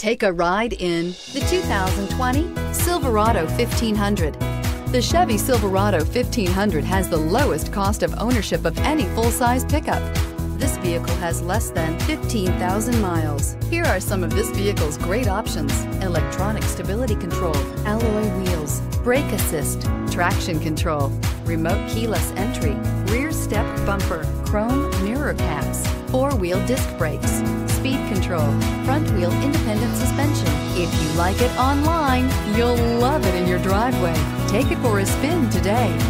Take a ride in the 2020 Silverado 1500. The Chevy Silverado 1500 has the lowest cost of ownership of any full-size pickup. This vehicle has less than 15,000 miles. Here are some of this vehicle's great options. Electronic stability control, alloy wheels, brake assist, traction control, remote keyless entry, rear step bumper, chrome mirror caps, four-wheel disc brakes, speed control, front wheel independent suspension. If you like it online, you'll love it in your driveway. Take it for a spin today.